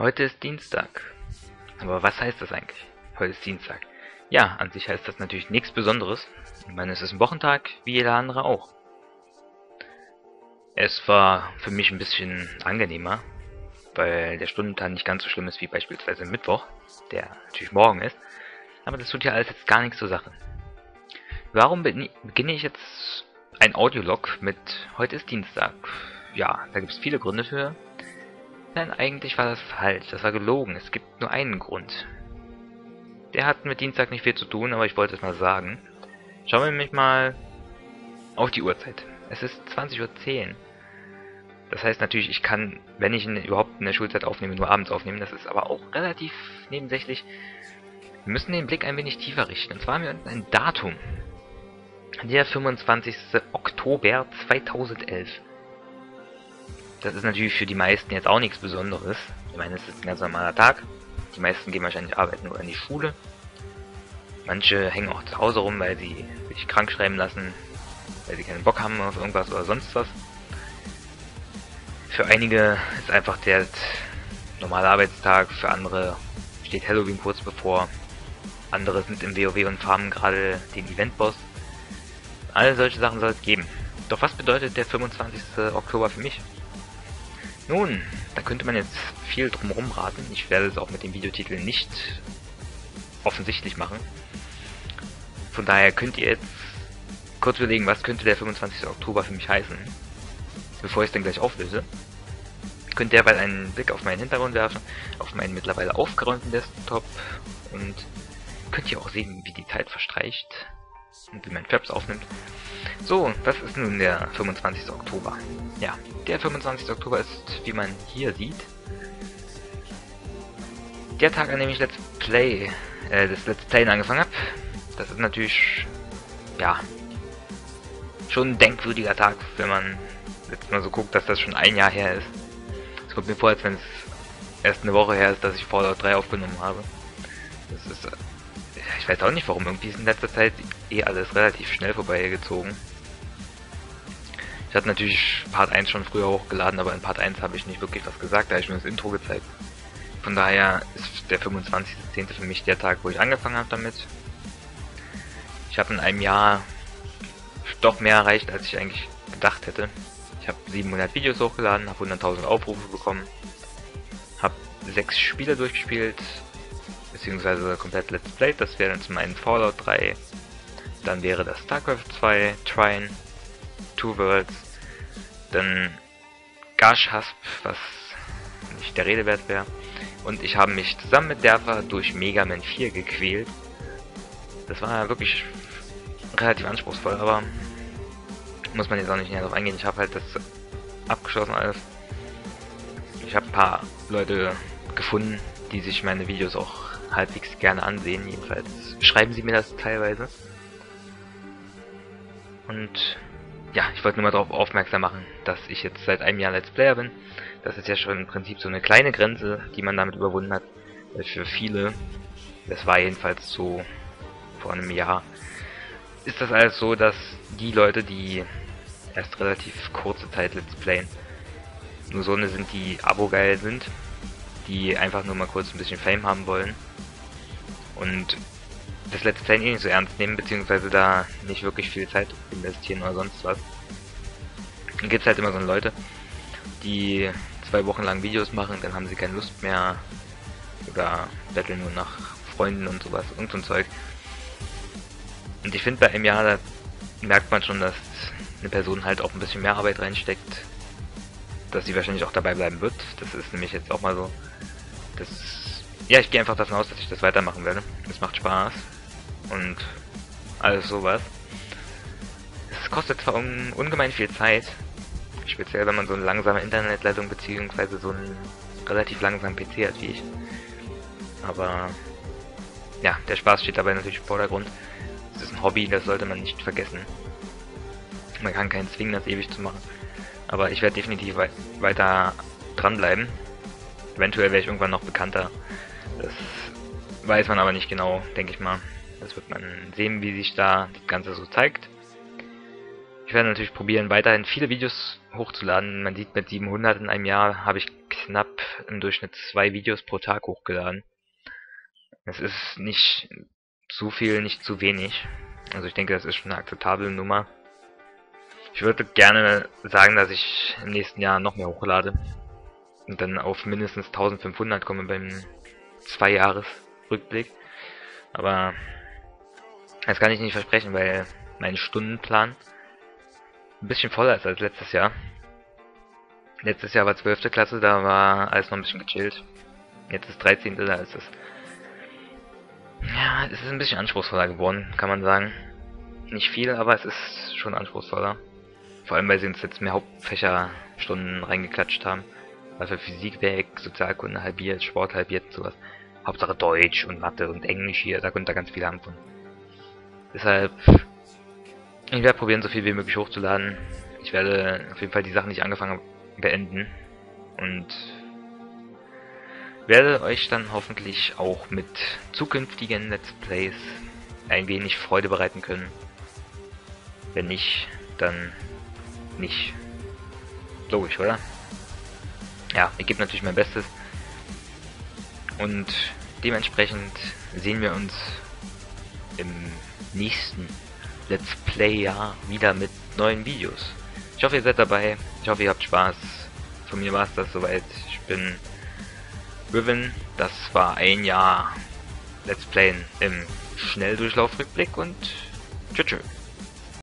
Heute ist Dienstag. Aber was heißt das eigentlich? Heute ist Dienstag. Ja, an sich heißt das natürlich nichts Besonderes. Ich meine, es ist ein Wochentag, wie jeder andere auch. Es war für mich ein bisschen angenehmer, weil der Stundentag nicht ganz so schlimm ist wie beispielsweise Mittwoch, der natürlich morgen ist. Aber das tut ja alles jetzt gar nichts zur Sache. Warum beginne ich jetzt ein Audiolog mit heute ist Dienstag? Ja, da gibt es viele Gründe für. Nein, eigentlich war das falsch. Das war gelogen. Es gibt nur einen Grund. Der hat mit Dienstag nicht viel zu tun, aber ich wollte es mal sagen. Schauen wir nämlich mal auf die Uhrzeit. Es ist 20.10 Uhr. Das heißt natürlich, ich kann, wenn ich überhaupt in der Schulzeit aufnehme, nur abends aufnehmen. Das ist aber auch relativ nebensächlich. Wir müssen den Blick ein wenig tiefer richten. Und zwar haben wir ein Datum. Der 25. Oktober 2011. Das ist natürlich für die meisten jetzt auch nichts Besonderes. Ich meine, es ist ein ganz normaler Tag. Die meisten gehen wahrscheinlich arbeiten oder in die Schule. Manche hängen auch zu Hause rum, weil sie sich krank schreiben lassen, weil sie keinen Bock haben auf irgendwas oder sonst was. Für einige ist einfach der normale Arbeitstag, für andere steht Halloween kurz bevor. Andere sind im WoW und farmen gerade den Eventboss. Alle solche Sachen soll es geben. Doch was bedeutet der 25. Oktober für mich? Nun, da könnte man jetzt viel drumherum raten. Ich werde es auch mit dem Videotitel nicht offensichtlich machen. Von daher könnt ihr jetzt kurz überlegen, was könnte der 25. Oktober für mich heißen. Bevor ich es dann gleich auflöse. Könnt ihr dabei einen Blick auf meinen Hintergrund werfen, auf meinen mittlerweile aufgeräumten Desktop und könnt ihr auch sehen, wie die Zeit verstreicht mein Traps aufnimmt. So, was ist nun der 25. Oktober? Ja, der 25. Oktober ist, wie man hier sieht, der Tag, an dem ich Let's Play, äh, das Let's Play angefangen habe. Das ist natürlich, ja, schon ein denkwürdiger Tag, wenn man jetzt mal so guckt, dass das schon ein Jahr her ist. Es kommt mir vor, als wenn es erst eine Woche her ist, dass ich Fallout 3 aufgenommen habe. Das ist, äh, ich weiß auch nicht warum, irgendwie ist in letzter Zeit eh alles relativ schnell vorbeigezogen. Ich hatte natürlich Part 1 schon früher hochgeladen, aber in Part 1 habe ich nicht wirklich was gesagt, da habe ich nur das Intro gezeigt. Von daher ist der 25.10. für mich der Tag, wo ich angefangen habe damit. Ich habe in einem Jahr doch mehr erreicht, als ich eigentlich gedacht hätte. Ich habe 700 Videos hochgeladen, habe 100.000 Aufrufe bekommen, habe sechs Spiele durchgespielt, beziehungsweise komplett Let's Play. Das wäre dann zum einen Fallout 3, dann wäre das StarCraft 2, Trine, Two Worlds, dann Gash Hasp, was nicht der Rede wert wäre. Und ich habe mich zusammen mit Derva durch Mega Man 4 gequält. Das war wirklich relativ anspruchsvoll, aber muss man jetzt auch nicht näher darauf eingehen. Ich habe halt das abgeschlossen alles. Ich habe ein paar Leute gefunden, die sich meine Videos auch halbwegs gerne ansehen. Jedenfalls schreiben sie mir das teilweise. Und ja, ich wollte nur mal darauf aufmerksam machen, dass ich jetzt seit einem Jahr Let's Player bin. Das ist ja schon im Prinzip so eine kleine Grenze, die man damit überwunden hat. Für viele, das war jedenfalls so vor einem Jahr, ist das alles so, dass die Leute, die erst relativ kurze Zeit Let's Playen, nur so eine sind, die Abo-geil sind, die einfach nur mal kurz ein bisschen Fame haben wollen und das Let's Play eh nicht so ernst nehmen, beziehungsweise da nicht wirklich viel Zeit investieren oder sonst was. Dann gibt es halt immer so Leute, die zwei Wochen lang Videos machen, dann haben sie keine Lust mehr oder betteln nur nach Freunden und sowas und so ein Zeug. Und ich finde bei einem Jahr, da merkt man schon, dass eine Person halt auch ein bisschen mehr Arbeit reinsteckt, dass sie wahrscheinlich auch dabei bleiben wird. Das ist nämlich jetzt auch mal so. Das ja, ich gehe einfach davon aus, dass ich das weitermachen werde. Es macht Spaß und alles sowas. Es kostet zwar un ungemein viel Zeit, speziell wenn man so eine langsame Internetleitung beziehungsweise so einen relativ langsamen PC hat wie ich. Aber ja, der Spaß steht dabei natürlich im Vordergrund. Es ist ein Hobby, das sollte man nicht vergessen. Man kann keinen zwingen, das ewig zu machen. Aber ich werde definitiv wei weiter dranbleiben. Eventuell werde ich irgendwann noch bekannter. Das weiß man aber nicht genau, denke ich mal. Das wird man sehen, wie sich da das Ganze so zeigt. Ich werde natürlich probieren, weiterhin viele Videos hochzuladen. Man sieht, mit 700 in einem Jahr habe ich knapp im Durchschnitt zwei Videos pro Tag hochgeladen. Das ist nicht zu viel, nicht zu wenig. Also ich denke, das ist schon eine akzeptable Nummer. Ich würde gerne sagen, dass ich im nächsten Jahr noch mehr hochlade. Und dann auf mindestens 1500 komme beim 2 Jahres Rückblick. Aber das kann ich nicht versprechen, weil mein Stundenplan ein bisschen voller ist als letztes Jahr. Letztes Jahr war 12. Klasse, da war alles noch ein bisschen gechillt. Jetzt ist 13. da ist es. Ja, es ist ein bisschen anspruchsvoller geworden, kann man sagen. Nicht viel, aber es ist schon anspruchsvoller. Vor allem, weil sie uns jetzt mehr Hauptfächerstunden reingeklatscht haben. Also Physik weg, Sozialkunde halbiert, Sport halbiert sowas. Hauptsache Deutsch und Mathe und Englisch hier, da könnt ihr ganz viel haben von. Deshalb, ich werde probieren, so viel wie möglich hochzuladen. Ich werde auf jeden Fall die Sachen, die ich angefangen habe, beenden. Und werde euch dann hoffentlich auch mit zukünftigen Let's Plays ein wenig Freude bereiten können. Wenn nicht, dann nicht. Logisch, oder? Ja, ich gebe natürlich mein Bestes. Und dementsprechend sehen wir uns im nächsten Let's Play Jahr wieder mit neuen Videos. Ich hoffe, ihr seid dabei. Ich hoffe, ihr habt Spaß. Von mir war es das soweit. Ich bin Riven. Das war ein Jahr Let's Playen im Schnelldurchlaufrückblick und tschüss. tschüss.